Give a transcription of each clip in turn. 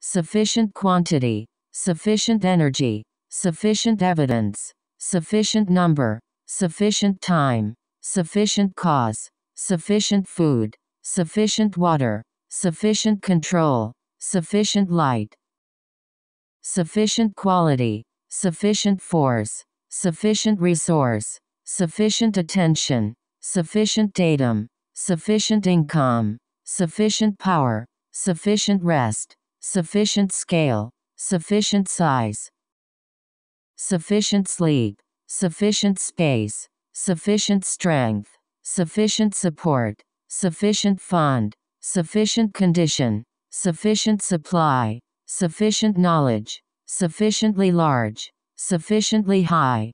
sufficient quantity, sufficient energy, sufficient evidence, sufficient number, sufficient time, sufficient cause, sufficient food, sufficient water, sufficient control, sufficient light, sufficient quality, sufficient force, sufficient resource, sufficient attention, sufficient datum, sufficient income, sufficient power, sufficient rest, sufficient scale, sufficient size, sufficient sleep, sufficient space, sufficient strength, sufficient support, sufficient fund, sufficient condition, sufficient supply, sufficient knowledge, sufficiently large, sufficiently high,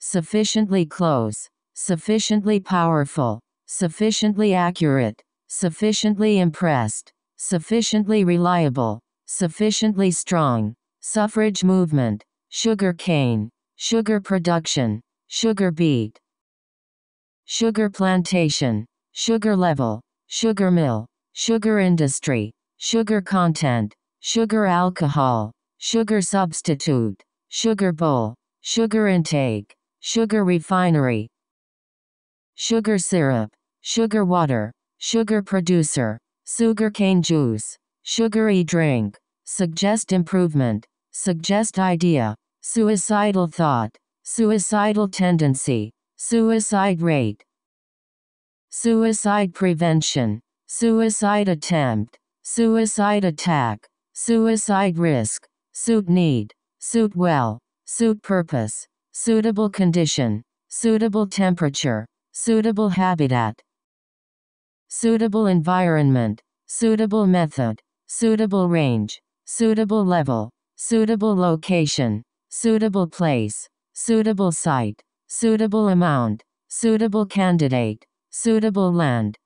sufficiently close, sufficiently powerful, sufficiently accurate, sufficiently impressed, sufficiently reliable, sufficiently strong, suffrage movement, sugar cane, sugar production, sugar beet, sugar plantation, sugar level, sugar mill, sugar industry, sugar content, sugar alcohol, sugar substitute, sugar bowl, sugar intake, sugar refinery, sugar syrup, sugar water, sugar producer, sugarcane juice, sugary drink, suggest improvement, suggest idea, suicidal thought, suicidal tendency, suicide rate, suicide prevention, suicide attempt, suicide attack, suicide risk, suit need, suit well, suit purpose, suitable condition, suitable temperature, suitable habitat, suitable environment, suitable method, suitable range, suitable level, suitable location, suitable place, suitable site, suitable amount, suitable candidate, suitable land,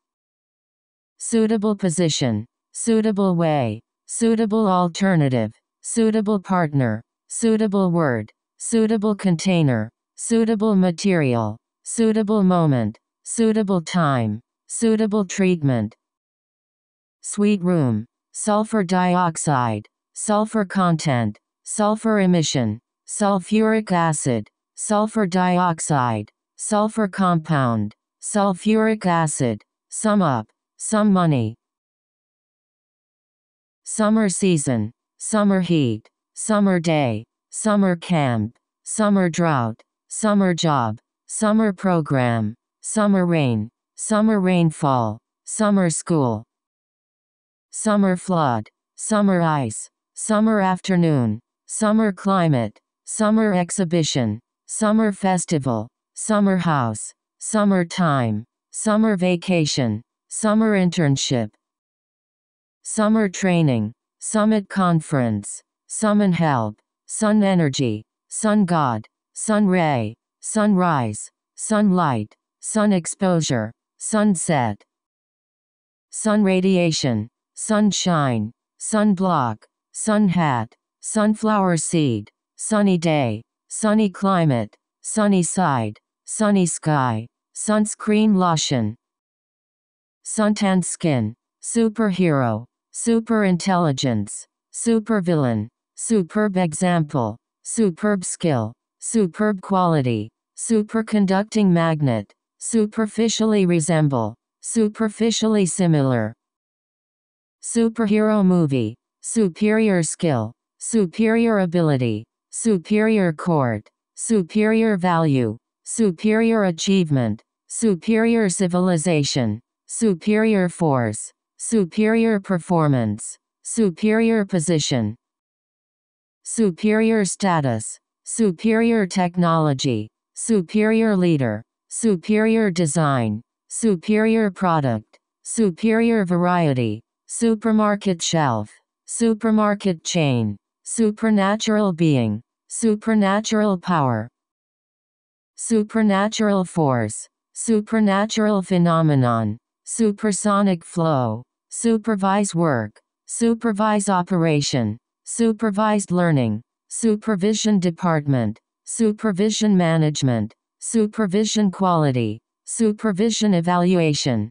suitable position, suitable way, suitable alternative, suitable partner, suitable word, suitable container, suitable material, suitable moment, suitable time, suitable treatment, suite room, sulfur dioxide, sulfur content, sulfur emission, sulfuric acid, sulfur dioxide, sulfur compound, sulfuric acid, sum up, sum money. Summer season, summer heat, summer day, summer camp, summer drought, summer job, summer program, summer rain, summer rainfall, summer school, summer flood, summer ice, summer afternoon, summer climate, summer exhibition, summer festival, summer house, summer time, summer vacation, summer internship, summer training, summit conference, summon help, sun energy, sun god, sun ray, sunrise, sunlight, sun exposure, sunset, sun radiation, sunshine, sunblock, sun hat, sunflower seed, sunny day, sunny climate, sunny side, sunny sky, sunscreen lotion, suntan skin, superhero, super intelligence, supervillain, superb example, superb skill, superb quality, superconducting magnet, superficially resemble, superficially similar, Superhero movie. Superior skill. Superior ability. Superior court. Superior value. Superior achievement. Superior civilization. Superior force. Superior performance. Superior position. Superior status. Superior technology. Superior leader. Superior design. Superior product. Superior variety. Supermarket shelf. Supermarket chain. Supernatural being. Supernatural power. Supernatural force. Supernatural phenomenon. Supersonic flow. Supervise work. Supervise operation. Supervised learning. Supervision department. Supervision management. Supervision quality. Supervision evaluation.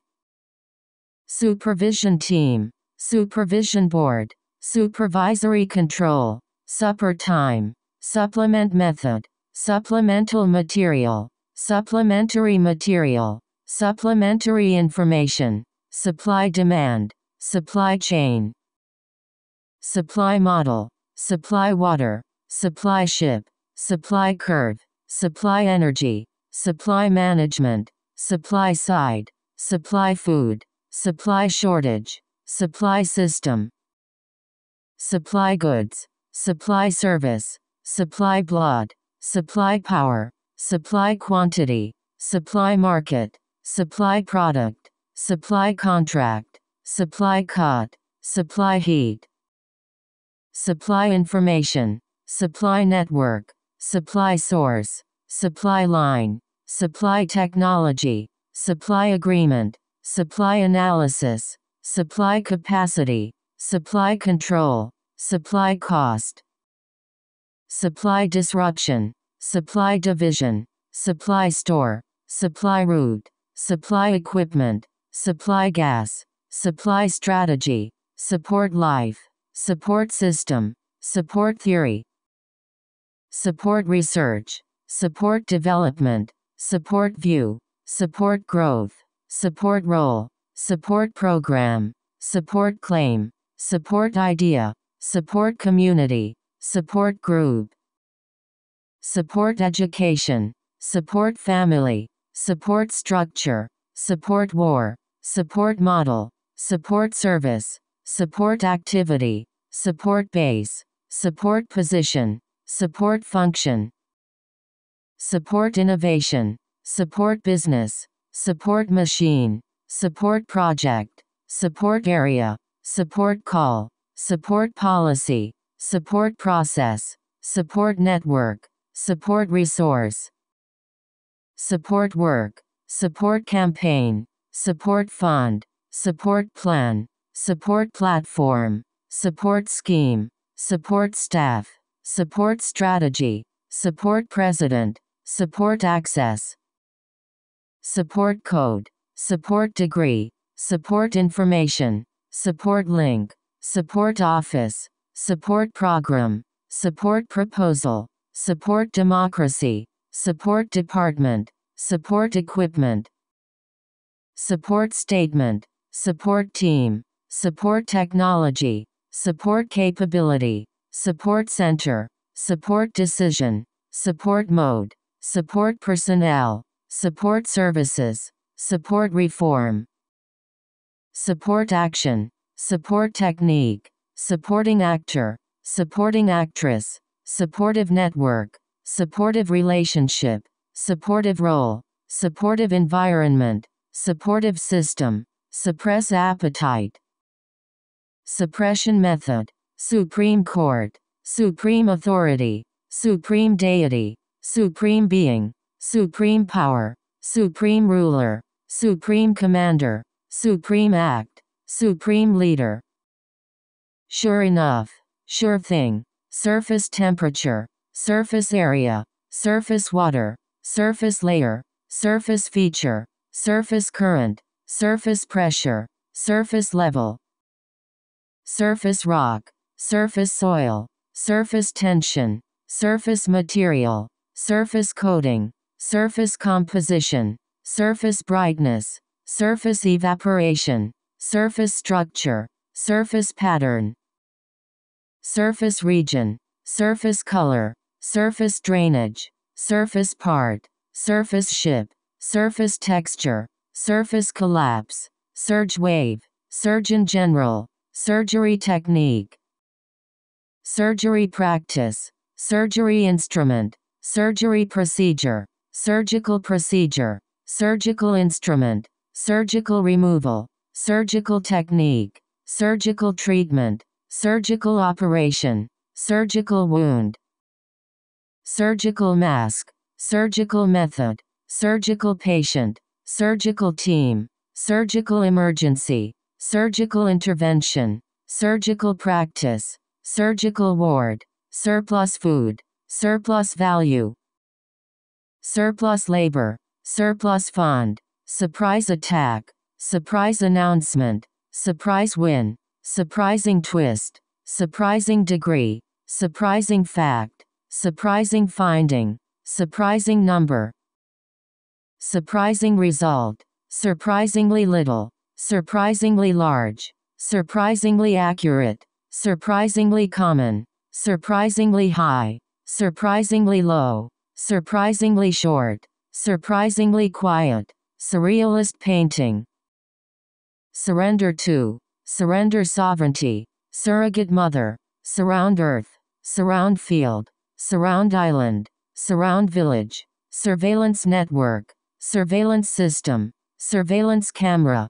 Supervision Team, Supervision Board, supervisory control, supper time, supplement method, supplemental material, supplementary material, supplementary information, supply demand, supply chain, supply model, supply water, supply ship, supply curve, supply energy, supply management, supply side, supply food, supply shortage, supply system, supply goods, supply service, supply blood, supply power, supply quantity, supply market, supply product, supply contract, supply cut, supply heat, supply information, supply network, supply source, supply line, supply technology, supply agreement, supply analysis, supply capacity, supply control, supply cost, supply disruption, supply division, supply store, supply route, supply equipment, supply gas, supply strategy, support life, support system, support theory, support research, support development, support view, support growth, support role, support program, support claim, support idea, support community, support group, support education, support family, support structure, support war, support model, support service, support activity, support base, support position, support function, support innovation, support business, support machine, support project, support area, support call, support policy, support process, support network, support resource, support work, support campaign, support fund, support plan, support platform, support scheme, support staff, support strategy, support president, support access, support code, support degree, support information, support link, support office, support program, support proposal, support democracy, support department, support equipment, support statement, support team, support technology, support capability, support center, support decision, support mode, support personnel, support services, support reform, support action, support technique, supporting actor, supporting actress, supportive network, supportive relationship, supportive role, supportive environment, supportive system, suppress appetite, suppression method, supreme court, supreme authority, supreme deity, supreme being, supreme power, supreme ruler, supreme commander, supreme act, Supreme Leader. Sure enough. Sure thing. Surface temperature. Surface area. Surface water. Surface layer. Surface feature. Surface current. Surface pressure. Surface level. Surface rock. Surface soil. Surface tension. Surface material. Surface coating. Surface composition. Surface brightness. Surface evaporation surface structure, surface pattern, surface region, surface color, surface drainage, surface part, surface ship, surface texture, surface collapse, surge wave, surgeon general, surgery technique, surgery practice, surgery instrument, surgery procedure, surgical procedure, surgical instrument, surgical removal, surgical technique, surgical treatment, surgical operation, surgical wound, surgical mask, surgical method, surgical patient, surgical team, surgical emergency, surgical intervention, surgical practice, surgical ward, surplus food, surplus value, surplus labor, surplus fund, surprise attack, Surprise announcement. Surprise win. Surprising twist. surprising degree, surprising fact, surprising finding, surprising number, surprising result, surprisingly little, surprisingly large, surprisingly accurate, surprisingly common, surprisingly high, surprisingly low, surprisingly short, surprisingly quiet, surrealist painting. Surrender to, surrender sovereignty, surrogate mother, surround earth, surround field, surround island, surround village, surveillance network, surveillance system, surveillance camera,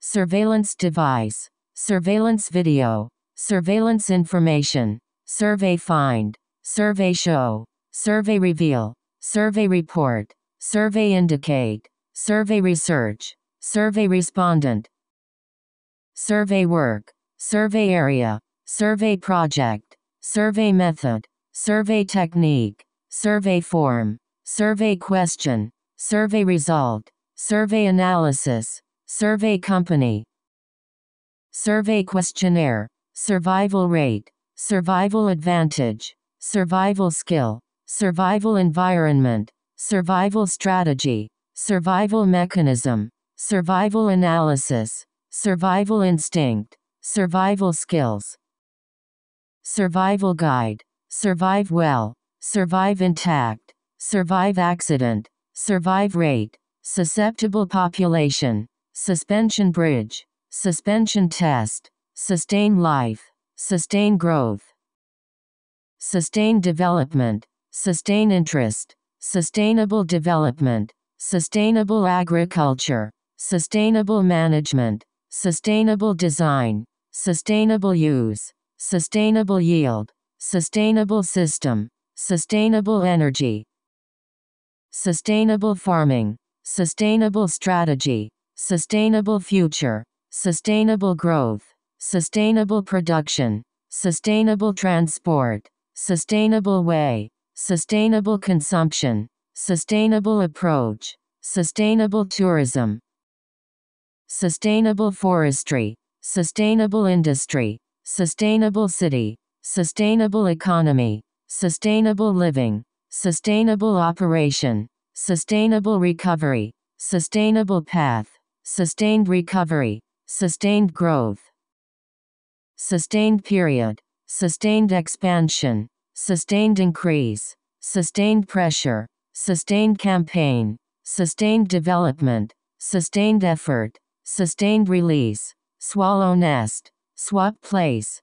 surveillance device, surveillance video, surveillance information, survey find, survey show, survey reveal, survey report, survey indicate, survey research, survey respondent, survey work, survey area, survey project, survey method, survey technique, survey form, survey question, survey result, survey analysis, survey company, survey questionnaire, survival rate, survival advantage, survival skill, survival environment, survival strategy, survival mechanism, survival analysis, survival instinct, survival skills, survival guide, survive well, survive intact, survive accident, survive rate, susceptible population, suspension bridge, suspension test, sustain life, sustain growth, sustain development, sustain interest, sustainable development, sustainable agriculture, sustainable management, sustainable design, sustainable use, sustainable yield, sustainable system, sustainable energy, sustainable farming, sustainable strategy, sustainable future, sustainable growth, sustainable production, sustainable transport, sustainable way, sustainable consumption, sustainable approach, sustainable tourism, sustainable forestry, sustainable industry, sustainable city, sustainable economy, sustainable living, sustainable operation, sustainable recovery, sustainable path, sustained recovery, sustained growth, sustained period, sustained expansion, sustained increase, sustained pressure, sustained campaign, sustained development, sustained effort, sustained release, swallow nest, swap place,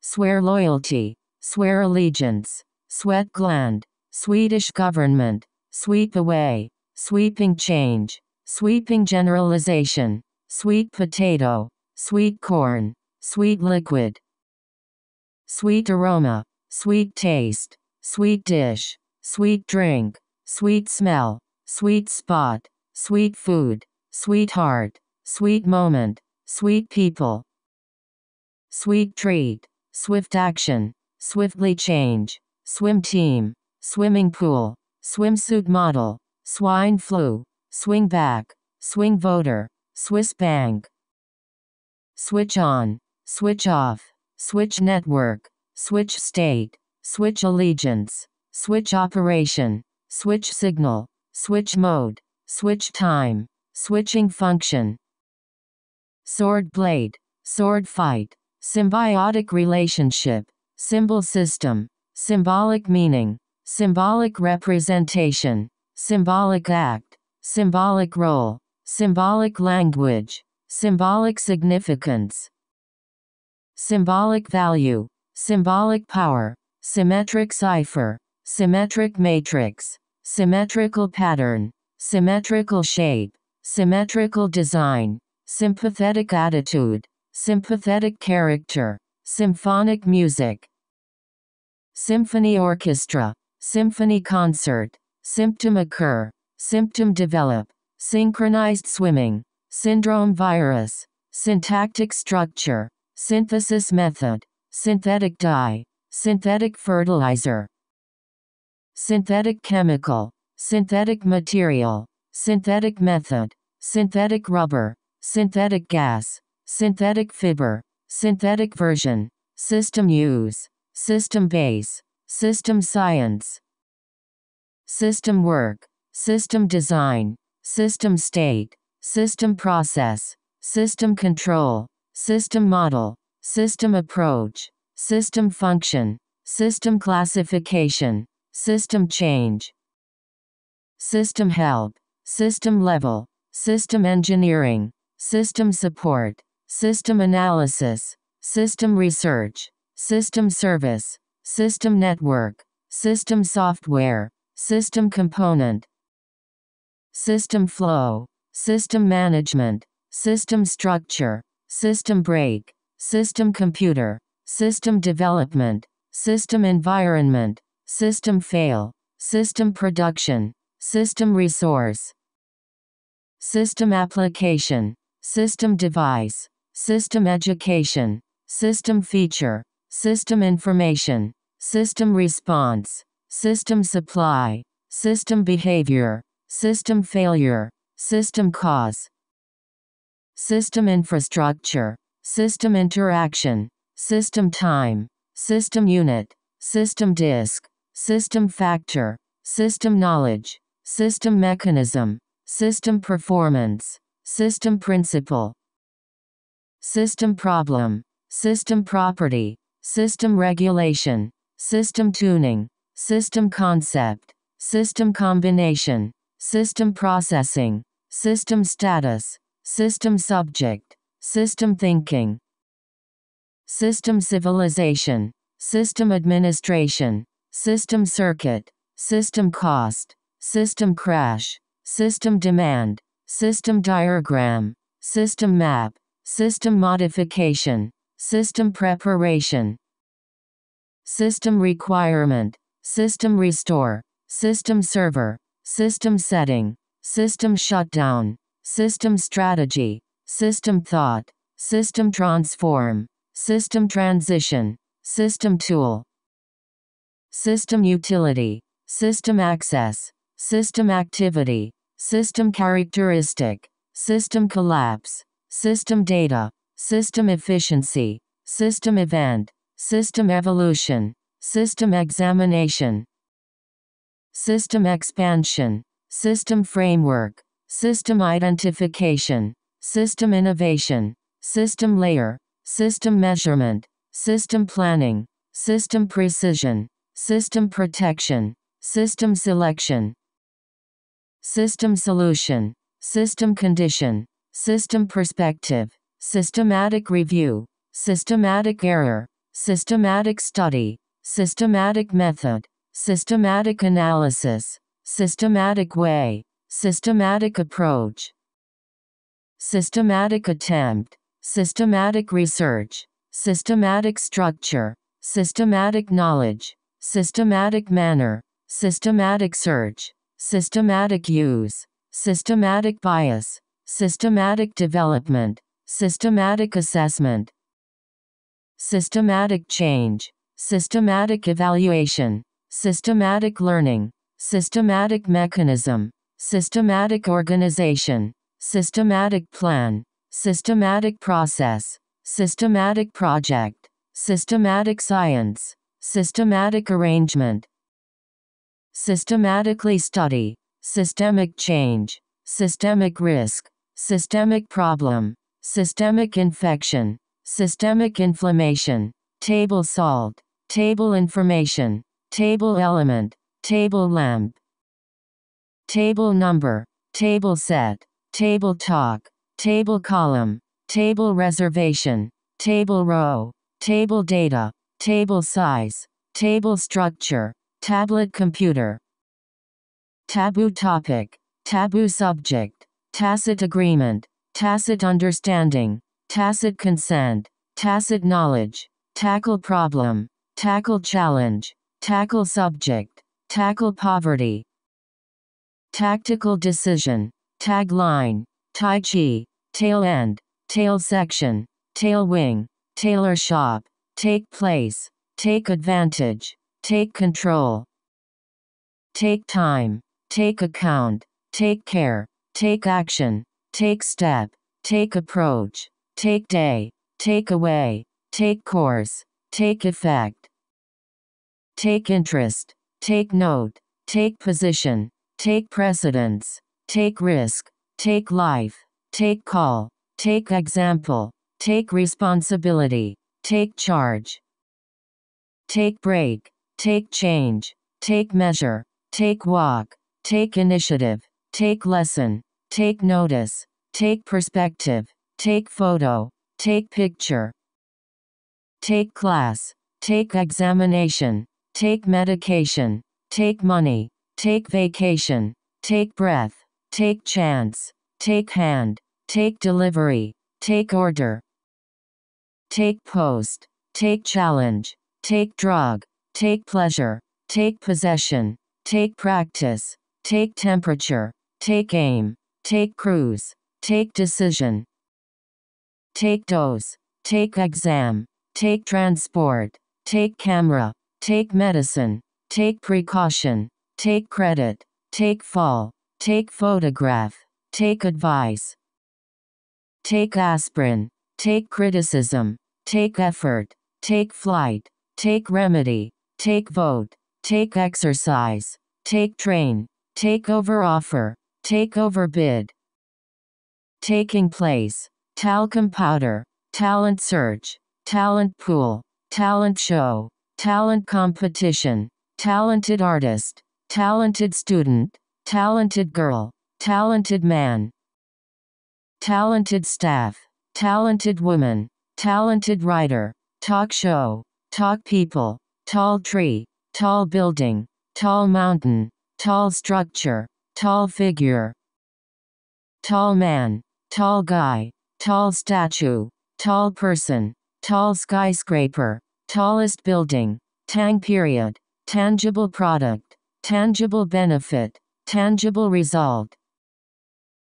swear loyalty, swear allegiance, sweat gland, Swedish government, sweep away, sweeping change, sweeping generalization, sweet potato, sweet corn, sweet liquid, sweet aroma, sweet taste, sweet dish, sweet drink, sweet smell, sweet spot, sweet food, sweetheart, sweet moment, sweet people, sweet treat, swift action, swiftly change, swim team, swimming pool, swimsuit model, swine flu, swing back, swing voter, Swiss bank, switch on, switch off, switch network, switch state, switch allegiance, switch operation, switch signal, switch mode, switch time, switching function, sword blade, sword fight, symbiotic relationship, symbol system, symbolic meaning, symbolic representation, symbolic act, symbolic role, symbolic language, symbolic significance, symbolic value, symbolic power, symmetric cipher, symmetric matrix, symmetrical pattern, symmetrical shape, symmetrical design, sympathetic attitude, sympathetic character, symphonic music, symphony orchestra, symphony concert, symptom occur, symptom develop, synchronized swimming, syndrome virus, syntactic structure, synthesis method, synthetic dye, synthetic fertilizer, synthetic chemical, synthetic material, synthetic method, synthetic rubber, synthetic gas, synthetic fiber, synthetic version, system use, system base, system science, system work, system design, system state, system process, system control, system model, system approach, system function, system classification, system change, system help, system level, system engineering, system support, system analysis, system research, system service, system network, system software, system component, system flow, system management, system structure, system break, system computer, system development, system environment, system fail, system production, system resource, system application, system device, system education, system feature, system information, system response, system supply, system behavior, system failure, system cause, system infrastructure, system interaction, system time, system unit, system disk, system factor, system knowledge, system mechanism, system performance, system principle, system problem, system property, system regulation, system tuning, system concept, system combination, system processing, system status, system subject, system thinking, system civilization, system administration, system circuit, system cost, system crash, system demand, system diagram, system map, system modification, system preparation, system requirement, system restore, system server, system setting, system shutdown, system strategy, system thought, system transform, system transition, system tool, system utility, system access, system activity, system characteristic, system collapse, system data, system efficiency, system event, system evolution, system examination, system expansion, system framework, system identification, system innovation, system layer, system measurement, system planning, system precision, system protection, system selection, system solution, system condition, system perspective, systematic review, systematic error, systematic study, systematic method, systematic analysis, systematic way, systematic approach, systematic attempt, systematic research, systematic structure, systematic knowledge, systematic manner, systematic search, systematic use, systematic bias, systematic development, systematic assessment, systematic change, systematic evaluation, systematic learning, systematic mechanism, systematic organization, systematic plan, systematic process, systematic project, systematic science, systematic arrangement, systematically study, systemic change, systemic risk, systemic problem, systemic infection, systemic inflammation, table salt, table information, table element, table lamp, table number, table set, table talk, table column, table reservation, table row, table data, table size, table structure, tablet computer, taboo topic, taboo subject, tacit agreement, tacit understanding, tacit consent, tacit knowledge, tackle problem, tackle challenge, tackle subject, tackle poverty, tactical decision, tagline, tai chi, tail end, tail section, tail wing, tailor shop, take place, take advantage, take control, take time, take account, take care, take action, take step, take approach, take day, take away, take course, take effect, take interest, take note, take position, take precedence, take risk, take life, take call, take example, take responsibility, take charge, take break, take change, take measure, take walk, take initiative, take lesson, take notice, take perspective, take photo, take picture, take class, take examination, take medication, take money, take vacation, take breath, take chance, take hand, take delivery, take order, take post, take challenge, take drug, take pleasure, take possession, take practice, take temperature, take aim, take cruise, take decision, take dose, take exam, take transport, take camera, take medicine, take precaution, take credit, take fall, take photograph, take advice, take aspirin, take criticism, take effort, take flight, take remedy, take vote, take exercise, take train, take over offer, take over bid, taking place, talcum powder, talent search, talent pool, talent show, talent competition, talented artist, talented student, talented girl, talented man, talented staff, talented woman, talented writer, talk show, talk people, tall tree, tall building, tall mountain, tall structure, tall figure, tall man, tall guy, tall statue, tall person, tall skyscraper, tallest building, tang period, tangible product, tangible benefit, tangible result,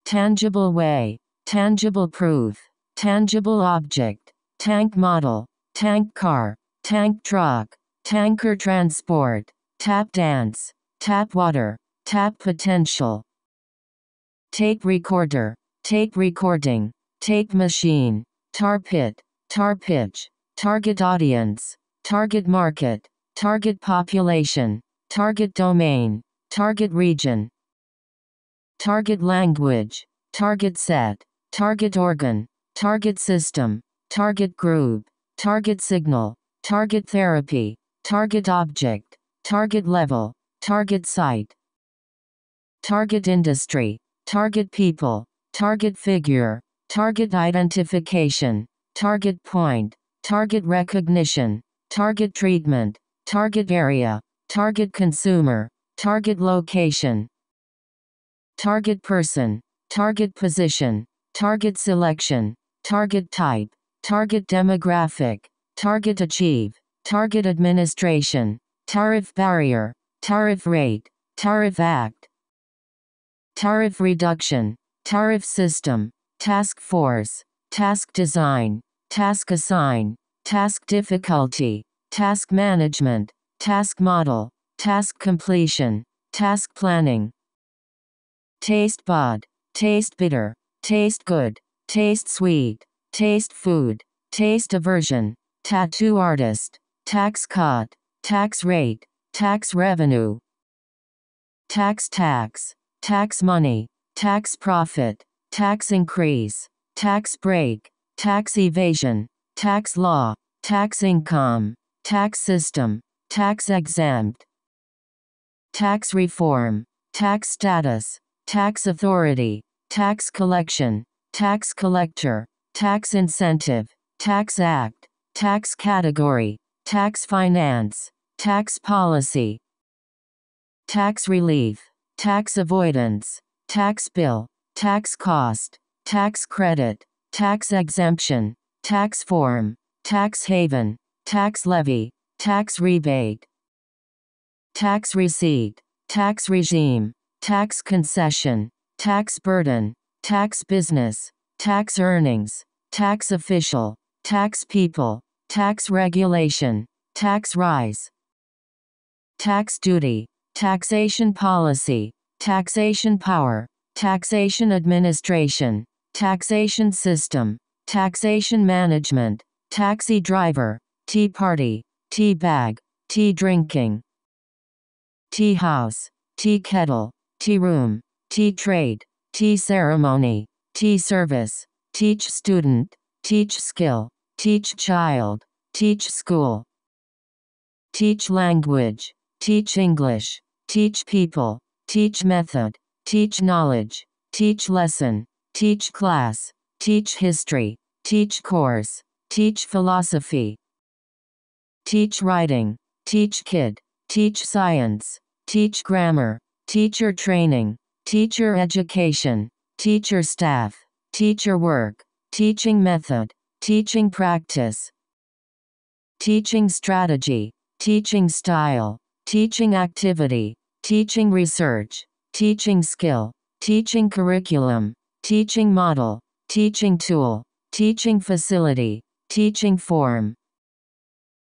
tangible way, tangible proof, tangible object, tank model, tank car, tank truck, tanker transport, tap dance, tap water, tap potential, tape recorder, tape recording, tape machine, tar pit, tar pitch, target audience, target market, target population, target domain, target region, target language, target set, target organ, target system, target group, target signal, target therapy, target object, target level, target site, target industry, target people, target figure, target identification, target point, target recognition, target treatment, target area, target consumer, target location, target person, target position, target selection, target type, target demographic, target achieve, target administration, tariff barrier, tariff rate, tariff act, tariff reduction, tariff system, task force, task design, task assign, task difficulty, task management, task model, task completion, task planning, taste bud, taste bitter, taste good, taste sweet, taste food, taste aversion, tattoo artist, tax cut, tax rate, tax revenue, tax tax, tax money, tax profit, tax increase, tax break, tax evasion, tax law, tax income, tax system, tax exempt, tax reform, tax status, tax authority, tax collection, tax collector, tax incentive, tax act, tax category, tax finance, tax policy, tax relief, tax avoidance, tax bill, tax cost, tax credit, tax exemption, tax form, tax haven, tax levy, tax rebate, tax receipt, tax regime, tax concession, tax burden, tax business, tax earnings, tax official, tax people, tax regulation, tax rise, tax duty, taxation policy, taxation power, taxation administration, taxation system, taxation management, taxi driver, tea party, tea bag, tea drinking, tea house, tea kettle, tea room, tea trade, tea ceremony, tea service, teach student, teach skill, teach child, teach school, teach language, teach English, teach people, teach method, teach knowledge, teach lesson, teach class, teach history, teach course, teach philosophy, teach writing, teach kid, teach science, teach grammar, teacher training, teacher education, teacher staff, teacher work, teaching method, teaching practice, teaching strategy, teaching style, teaching activity, teaching research, teaching skill, teaching curriculum, teaching model, teaching tool, teaching facility, teaching form,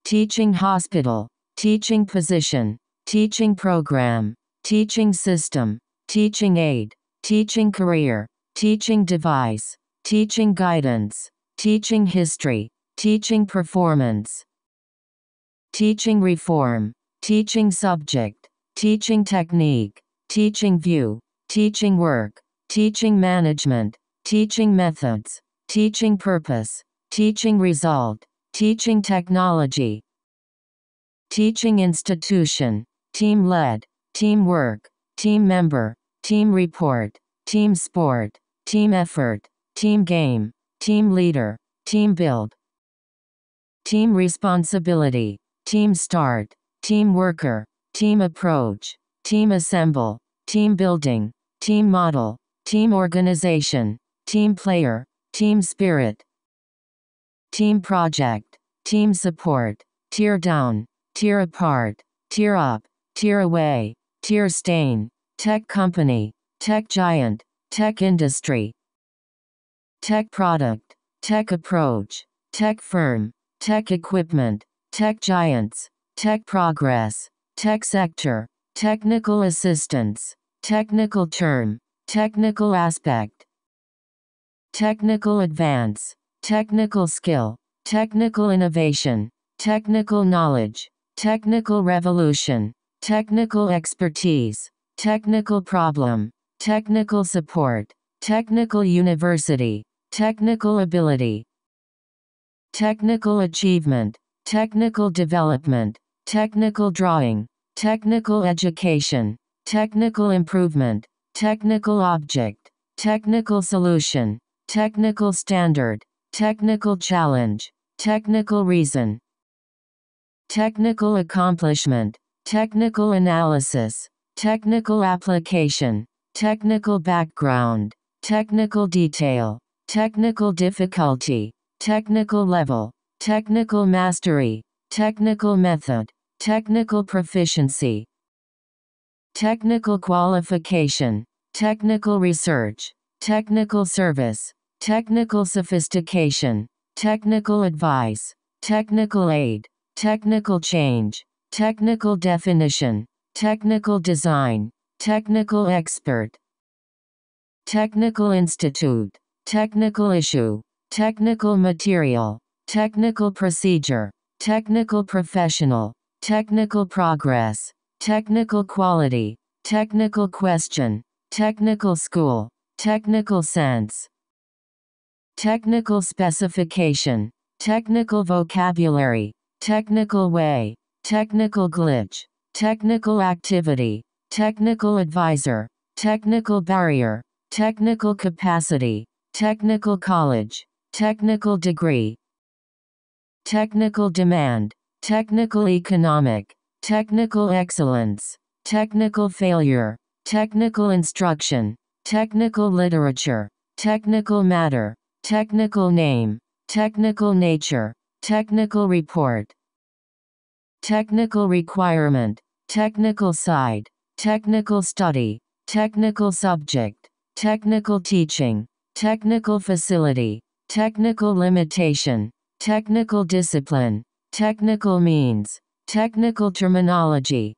teaching hospital, teaching position, teaching program, teaching system, teaching aid, teaching career, teaching device, teaching guidance, teaching history, teaching performance, teaching reform, teaching subject, teaching technique, teaching view, teaching work, teaching management, teaching methods, teaching purpose, teaching result, teaching technology, teaching institution, team led, teamwork, team member, team report, team sport, team effort, team game, team leader, team build, team responsibility, team start, team worker, team approach, team assemble, team building, team model, team organization, team player, team spirit, team project, team support, tear down, tear apart, tear up, tear away, tear stain, tech company, tech giant, tech industry, tech product, tech approach, tech firm, tech equipment, tech giants, tech progress, tech sector, technical assistance, technical term, technical aspect, technical advance, technical skill, technical innovation, technical knowledge, technical revolution, technical expertise, technical problem, technical support, technical university, technical ability, technical achievement, technical development, technical drawing, technical education, technical improvement, technical object, technical solution, technical standard, technical challenge, technical reason, technical accomplishment, technical analysis, technical application, technical background, technical detail, technical difficulty, technical level, technical mastery, technical method, technical proficiency, technical qualification, technical research, technical service, technical sophistication, technical advice, technical aid, technical change, technical definition, technical design, technical expert, technical institute, technical issue, technical material, technical procedure, technical professional, technical progress, technical quality, technical question, technical school, technical sense, technical specification, technical vocabulary, technical way, technical glitch, technical activity, technical advisor, technical barrier, technical capacity, technical college, technical degree, technical demand, technical economic, technical excellence, technical failure, technical instruction, technical literature, technical matter, technical name, technical nature, technical report, technical requirement, technical side, technical study, technical subject, technical teaching, technical facility, technical limitation, technical discipline, technical means, technical terminology,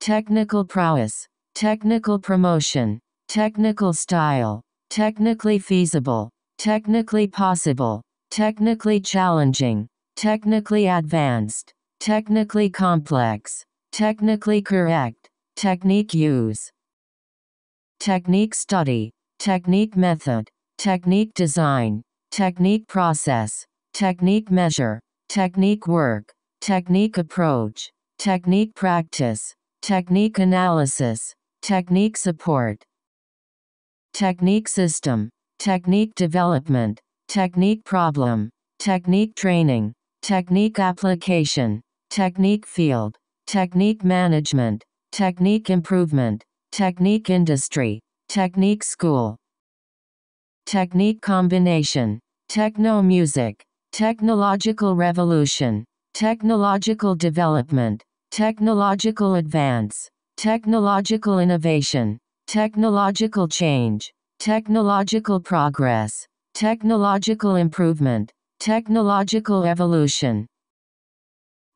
technical prowess, technical promotion, technical style, technically feasible, technically possible, technically challenging, technically advanced, technically complex, technically correct, technique use, technique study, technique method, technique design, technique process, technique measure, technique work, technique approach, technique practice, technique analysis, technique support, technique system, technique development, technique problem, technique training, technique application, technique field, technique management, technique improvement, technique industry, technique school, technique combination, techno music, technological revolution, technological development, technological advance, technological innovation, technological change, technological progress, technological improvement, technological evolution,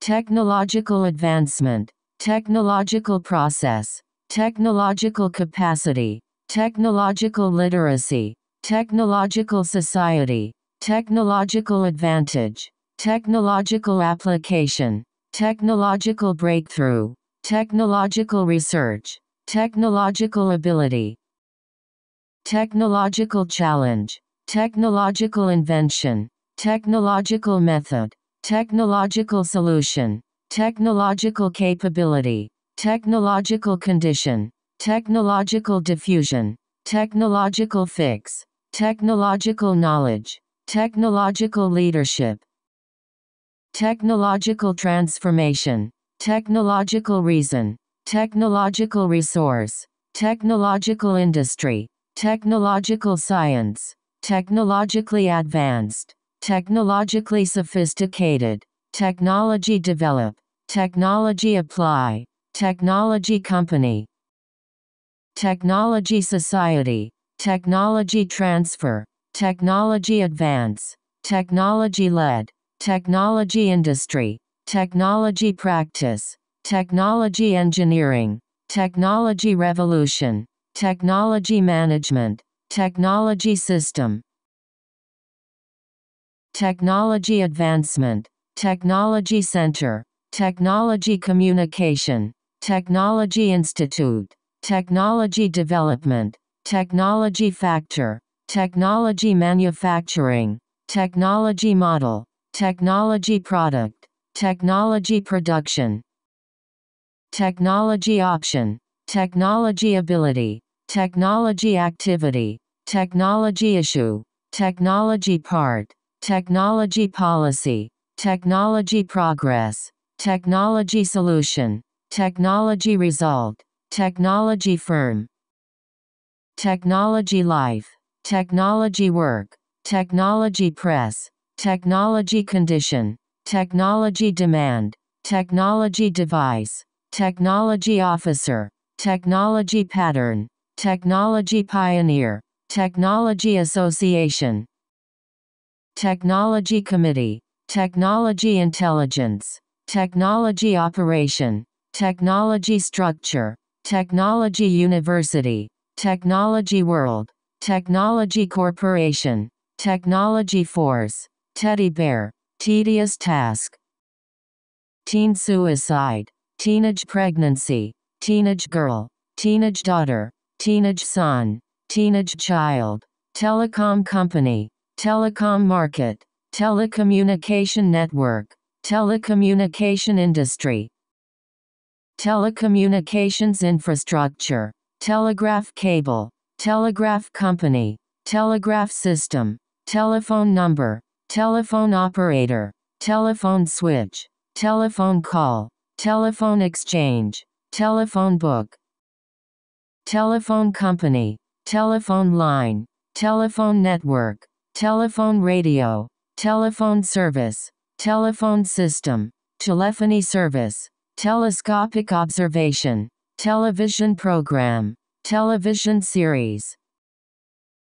technological advancement, technological process, technological capacity, technological literacy, technological society, technological advantage, technological application, technological breakthrough, technological research, technological ability, technological challenge, technological invention, technological method, technological solution, technological capability, technological condition, technological diffusion, technological fix, technological knowledge, technological leadership, technological transformation, technological reason, technological resource, technological industry, technological science, technologically advanced, technologically sophisticated, technology develop, technology apply, technology company, technology society, technology transfer, technology advance, technology led, technology industry, technology practice, technology engineering, technology revolution, technology management, technology system, technology advancement, technology center, technology communication, technology institute, technology development, technology factor, technology manufacturing, technology model, technology product, technology production, technology option, technology ability, technology activity, technology issue, technology part, technology policy, technology progress, technology solution, technology result, technology firm, technology life, technology work, technology press, technology condition, technology demand, technology device, technology officer, technology pattern, technology pioneer, technology association, technology committee, technology intelligence, technology operation, technology structure, technology university, technology world, technology corporation, technology force, teddy bear, tedious task, teen suicide, teenage pregnancy, teenage girl, teenage daughter, teenage son, teenage child, telecom company, telecom market, telecommunication network, telecommunication industry, telecommunications infrastructure, telegraph cable, telegraph company, telegraph system, telephone number, telephone operator, telephone switch, telephone call, telephone exchange, telephone book, telephone company, telephone line, telephone network, telephone radio, telephone service, telephone system, telephony service, telescopic observation, television program, television series,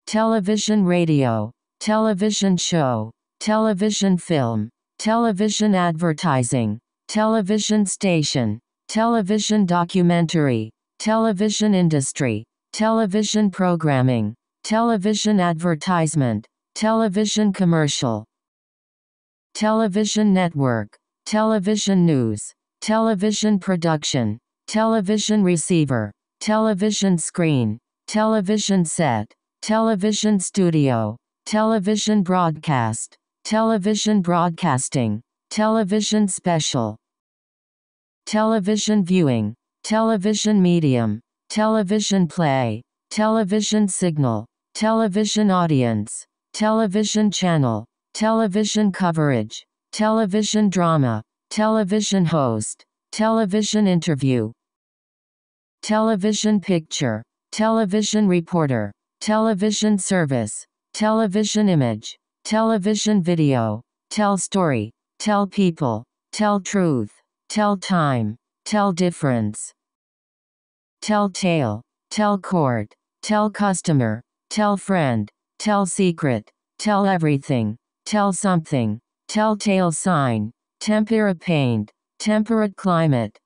television radio, television show, television film, television advertising, television station, television documentary, television industry, television programming, television advertisement, television commercial, television network, television news, television production, television receiver, television screen, television set, television studio, television broadcast, television broadcasting, television special, television viewing, television medium, television play, television signal, television audience, television channel, television coverage, television drama, television host, television interview, television picture, television reporter, television service, television image, television video, tell story, tell people, tell truth, tell time, tell difference, tell tale, tell court, tell customer, tell friend, tell secret, tell everything, tell something, telltale sign, tempera paint, temperate climate,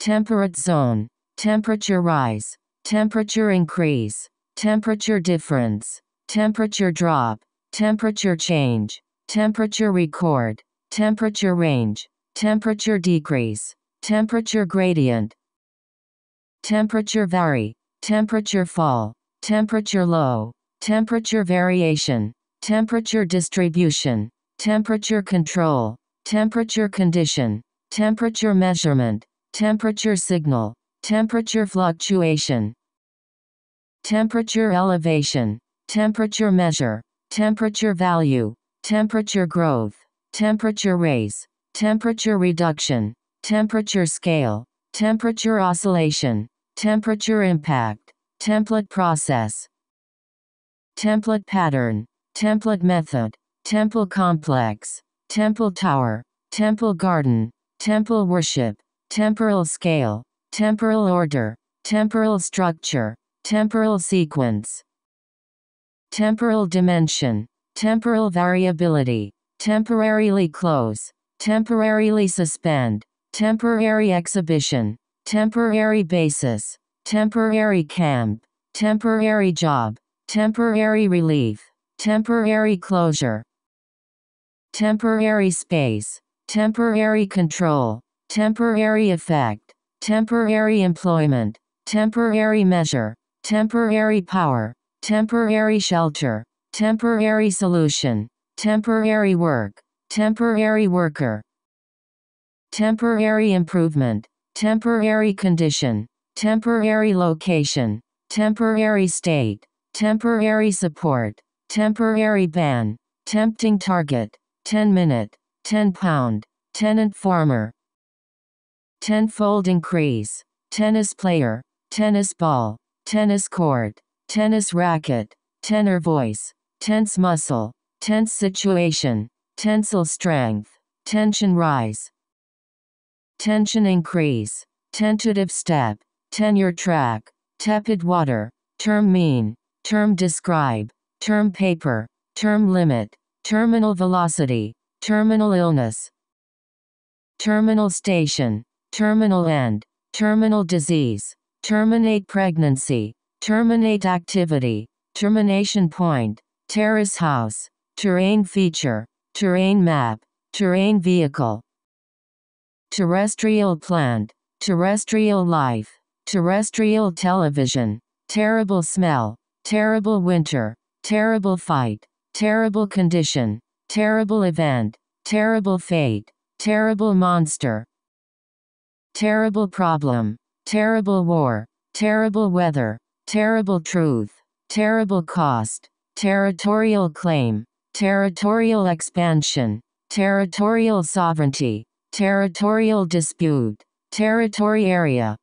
temperate zone, temperature rise, temperature increase, temperature difference, temperature drop, temperature change, temperature record, temperature range, temperature decrease, temperature gradient, temperature vary, temperature fall, temperature low, temperature variation, temperature distribution, temperature control, temperature condition, temperature measurement, temperature signal, temperature fluctuation, temperature elevation, temperature measure, temperature value, temperature growth, temperature raise, temperature reduction, temperature scale, temperature oscillation, temperature impact, template process, template pattern, template method, temple complex, temple tower, temple garden, temple worship, temporal scale, temporal order, temporal structure, temporal sequence, temporal dimension, temporal variability, temporarily close, temporarily suspend, temporary exhibition, temporary basis, temporary camp, temporary job, temporary relief, temporary closure, temporary space, temporary control, temporary effect, temporary employment, temporary measure, temporary power, temporary shelter, temporary solution, temporary work, temporary worker, temporary improvement, temporary condition, temporary location, temporary state, temporary support, temporary ban, tempting target, 10 minute, 10 pound, tenant farmer, tenfold increase, tennis player, tennis ball, tennis court, tennis racket, tenor voice, tense muscle, tense situation, tensile strength, tension rise, tension increase, tentative step, tenure track, tepid water, term mean, term describe, term paper, term limit, terminal velocity, terminal illness, terminal station, terminal end, terminal disease, terminate pregnancy, terminate activity, termination point, terrace house, terrain feature, terrain map, terrain vehicle, terrestrial plant, terrestrial life, terrestrial television, terrible smell, terrible winter, terrible fight, terrible condition, terrible event, terrible fate, terrible monster, terrible problem, terrible war, terrible weather, terrible truth, terrible cost, territorial claim, territorial expansion, territorial sovereignty, territorial dispute, territory area,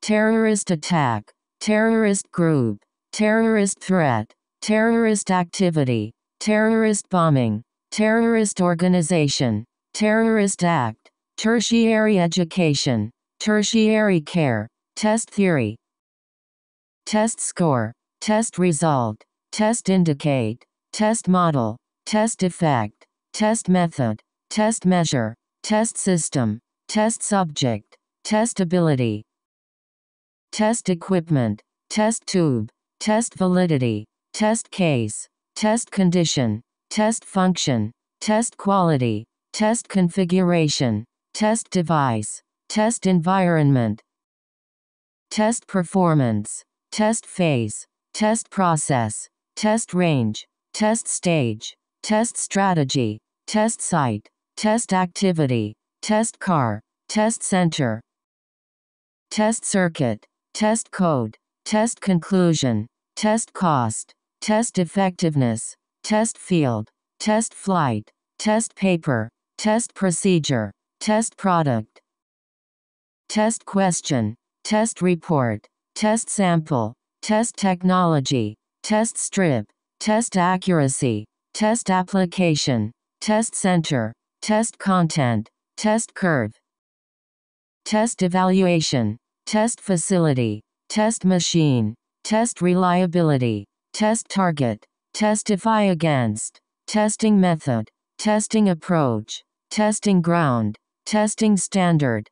terrorist attack, terrorist group, terrorist threat, terrorist activity, terrorist bombing, terrorist organization, terrorist act, tertiary education, tertiary care, test theory, test score, test result, test indicate, test model, test effect, test method, test measure, test system, test subject, test ability, test equipment, test tube, test validity, test case, test condition, test function, test quality, test configuration, test device, test environment, test performance, test phase, test process, test range, test stage, test strategy, test site, test activity, test car, test center, test circuit, test code, test conclusion, test cost, test effectiveness, test field, test flight, test paper, test procedure, test product, test question, test report, test sample, test technology, test strip, test accuracy, test application, test center, test content, test curve, test evaluation, test facility, test machine, test reliability, test target, testify against, testing method, testing approach, testing ground, testing standard,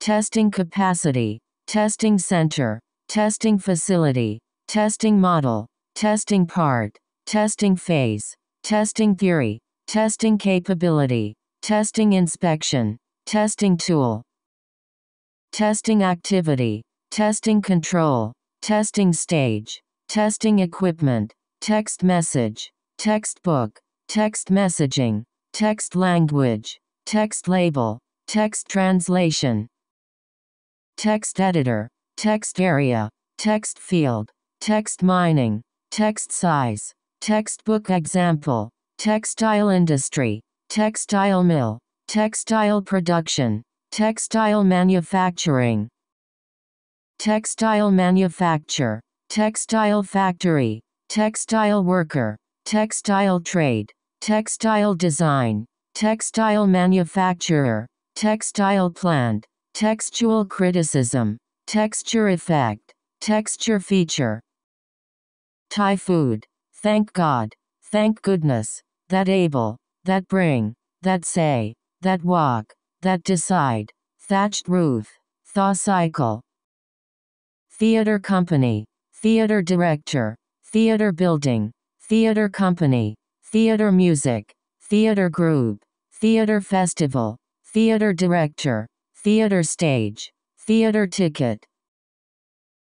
testing capacity, testing center, testing facility, testing model, testing part, testing phase, testing theory, testing capability, testing inspection, testing tool, testing activity, testing control, testing stage, testing equipment, text message, textbook, text messaging, text language, text label, text translation, text editor, text area, text field, text mining, text size, textbook example, textile industry, textile mill, textile production, textile manufacturing, textile manufacture, textile factory, textile worker, textile trade, textile design, textile manufacturer, textile plant, textual criticism, texture effect, texture feature. Thai food. Thank God. Thank goodness. That able. That bring. That say. That walk. That decide. Thatched roof. Thaw cycle. Theater company. Theater director. Theater building. Theater company. Theater music. Theater group. Theater festival. Theater director. Theater stage. Theater ticket.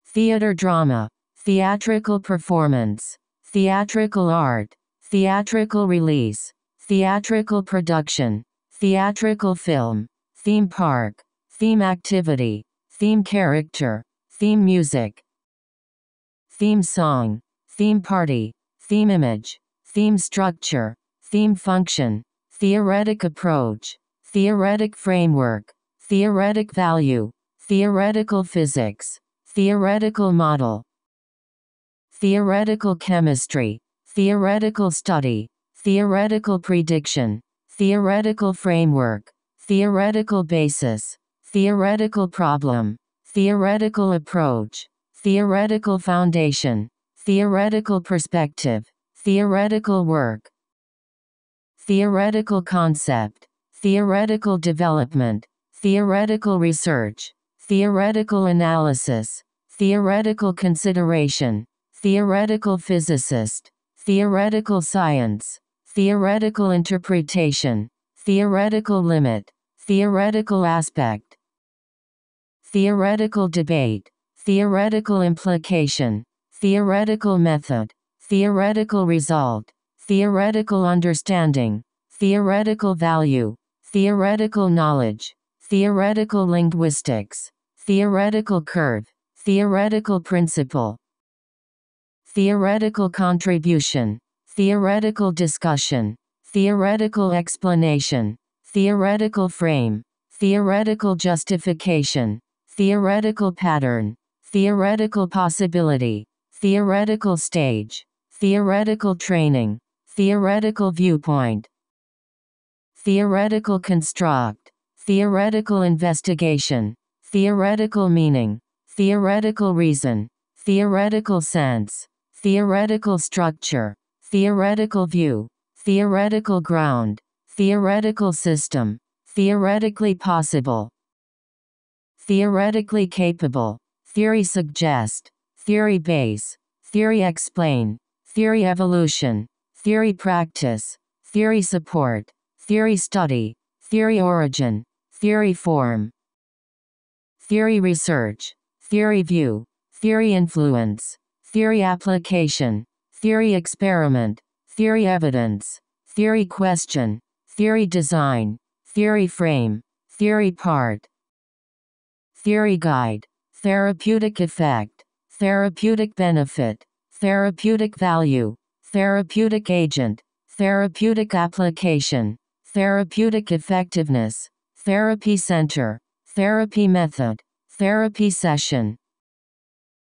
Theater drama. Theatrical performance. Theatrical art. Theatrical release. Theatrical production. Theatrical film. Theme park. Theme activity. Theme character. Theme music. Theme song. Theme party. Theme image. Theme structure. Theme function. Theoretic approach. Theoretic framework. Theoretic value. Theoretical physics. Theoretical model. Theoretical chemistry. Theoretical study. Theoretical prediction. Theoretical framework. Theoretical basis. Theoretical problem. Theoretical approach. Theoretical foundation. Theoretical perspective. Theoretical work. Theoretical concept. Theoretical development. Theoretical research. Theoretical analysis. Theoretical consideration. Theoretical physicist. Theoretical science. Theoretical interpretation. Theoretical limit. Theoretical aspect. Theoretical debate. Theoretical implication. Theoretical method. Theoretical result. Theoretical understanding. Theoretical value. Theoretical knowledge. Theoretical linguistics. Theoretical curve. Theoretical principle. Theoretical contribution. Theoretical discussion. Theoretical explanation. Theoretical frame. Theoretical justification. Theoretical pattern. Theoretical possibility. Theoretical stage. Theoretical training. Theoretical viewpoint. Theoretical construct. Theoretical investigation. Theoretical meaning. Theoretical reason. Theoretical sense. Theoretical structure. Theoretical view. Theoretical ground. Theoretical system. Theoretically possible. Theoretically capable. Theory suggest. Theory base. Theory explain. theory evolution, theory practice, theory support, theory study, theory origin, theory form, theory research, theory view, theory influence, theory application, theory experiment, theory evidence, theory question, theory design, theory frame, theory part, theory guide, therapeutic effect, therapeutic benefit, therapeutic value, therapeutic agent, therapeutic application, therapeutic effectiveness, therapy center, therapy method, therapy session,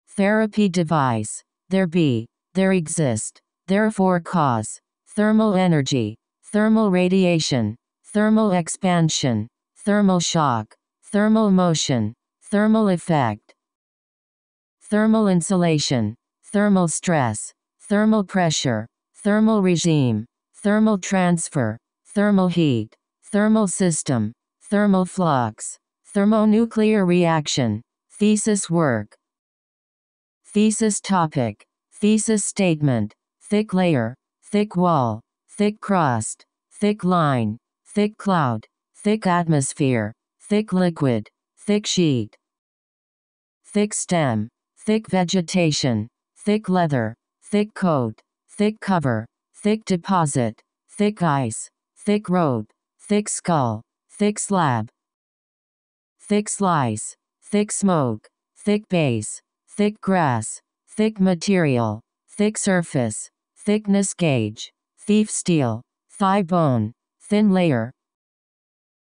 therapy device, there be, there exist, therefore cause, thermal energy, thermal radiation, thermal expansion, thermal shock, thermal motion, thermal effect, thermal insulation, thermal stress, thermal pressure, thermal regime, thermal transfer, thermal heat, thermal system, thermal flux, thermonuclear reaction, thesis work, thesis topic, thesis statement, thick layer, thick wall, thick crust, thick line, thick cloud, thick atmosphere, thick liquid, thick sheet, thick stem, thick vegetation, thick leather, thick coat, thick cover, thick deposit, thick ice, thick road, thick skull, thick slab, thick slice, thick smoke, thick base, thick grass, thick material, thick surface, thickness gauge, thief steal, thigh bone, thin layer,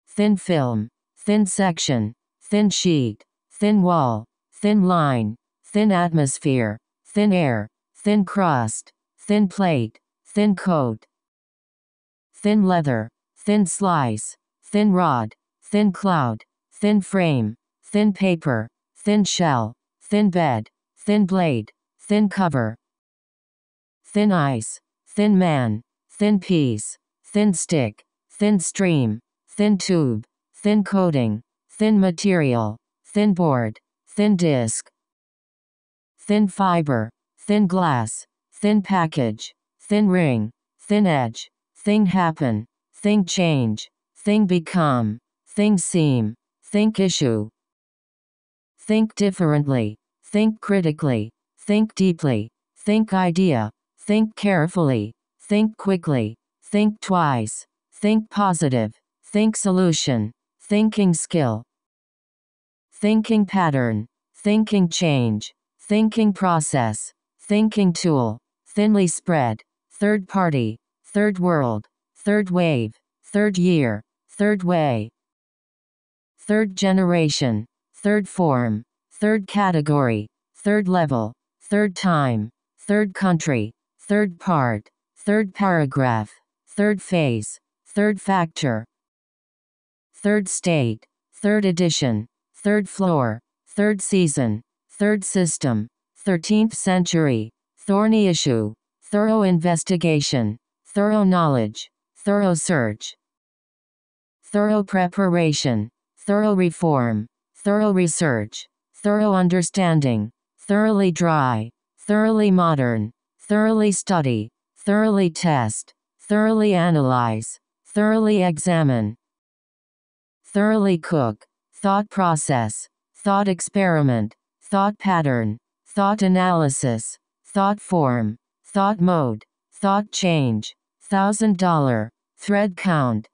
thin film, thin section, thin sheet, thin wall, thin line, thin atmosphere, thin air, thin crust, thin plate, thin coat, thin leather, thin slice, thin rod, thin cloud, thin frame, thin paper, thin shell, thin bed, thin blade, thin cover, thin ice, thin man, thin piece, thin stick, thin stream, thin tube, thin coating, thin material, thin board, thin disc, thin fiber, thin glass, thin package, thin ring, thin edge, thing happen, thing change, thing become, thing seem, think issue. Think differently, think critically, think deeply, think idea, think carefully, think quickly, think twice, think positive, think solution, thinking skill, thinking pattern, thinking change, thinking process, thinking tool, thinly spread, third party, third world, third wave, third year, third way, third generation, third form, third category, third level, third time, third country, third part, third paragraph, third phase, third factor, third state, third edition, third floor, third season, third system, 13th century, thorny issue, thorough investigation, thorough knowledge, thorough search, thorough preparation, thorough reform, thorough research, thorough understanding, thoroughly dry, thoroughly modern, thoroughly study, thoroughly test, thoroughly analyze, thoroughly examine, thoroughly cook, thought process, thought experiment, thought pattern, thought analysis, thought form, thought mode, thought change, thousand dollar, thread count,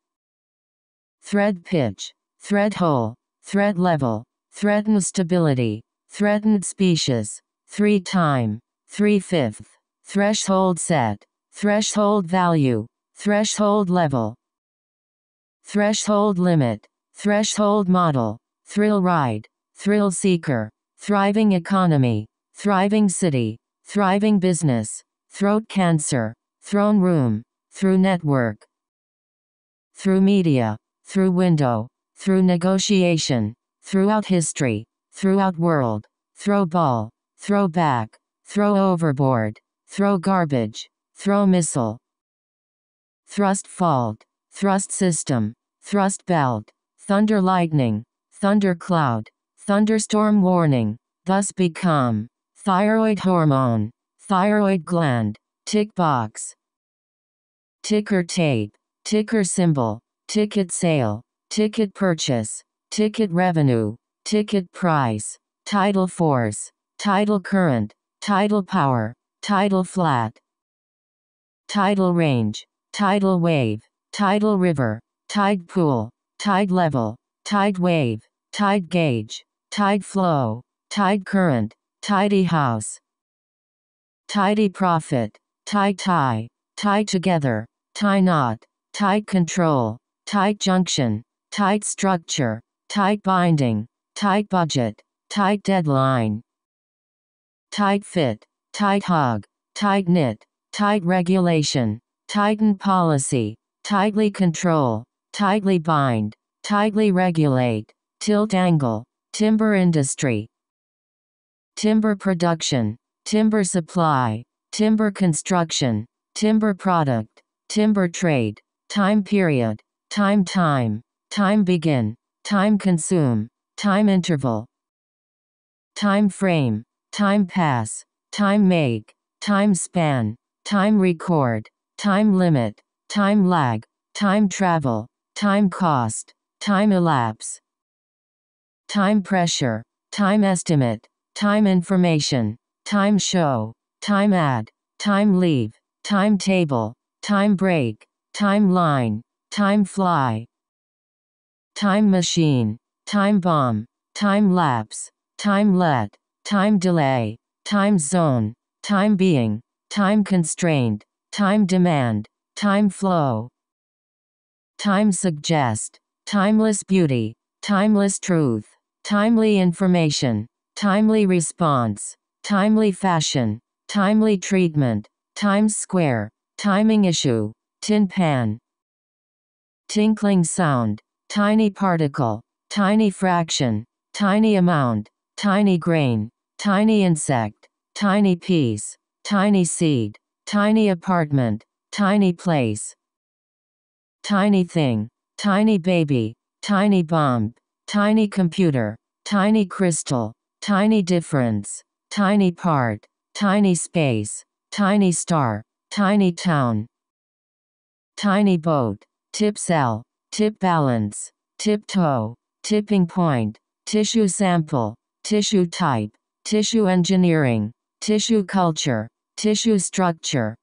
thread pitch, thread hole, thread level, threatened stability, threatened species, three time, three fifth, threshold set, threshold value, threshold level, threshold limit, threshold model, thrill ride, thrill seeker, thriving economy, thriving city, thriving business, throat cancer, throne room, through network, through media, through window, through negotiation, throughout history, throughout world, throw ball, throw back, throw overboard, throw garbage, throw missile, thrust fault, thrust system, thrust belt, thunder lightning, thunder cloud, thunderstorm warning, thus become, thyroid hormone, thyroid gland, tick box, ticker tape, ticker symbol, ticket sale, ticket purchase, ticket revenue, ticket price, tidal force, tidal current, tidal power, tidal flat, tidal range, tidal wave, tidal river, tide pool, tide level, tide wave, tide gauge, tide flow, tide current, tidy house, tidy profit, tie tie, tie together, tie knot, tight control, tight junction, tight structure, tight binding, tight budget, tight deadline, tight fit, tight hug, tight knit, tight regulation, tighten policy, tightly control, tightly bind, tightly regulate, tilt angle, timber industry, timber production, timber supply, timber construction, timber product, timber trade, time period, time time, time begin, time consume, time interval, time frame, time pass, time make, time span, time record, time limit, time lag, time travel, time cost, time elapse, time pressure, time estimate, time information, time show, time add, time leave, timetable, time break, timeline, time fly, time machine, time bomb, time lapse, time let, time delay, time zone, time being, time constrained. time demand, time flow, time suggest, timeless beauty, timeless truth, timely information, timely response, timely fashion, timely treatment, Times Square, timing issue, tin pan, tinkling sound, tiny particle, tiny fraction, tiny amount, tiny grain, tiny insect, tiny piece, tiny seed, tiny apartment, tiny place, tiny thing, tiny baby, tiny bomb, tiny computer, tiny crystal, tiny difference, tiny part, tiny space, tiny star, tiny town, tiny boat, tip cell, tip balance, tiptoe, tipping point, tissue sample, tissue type, tissue engineering, tissue culture, tissue structure,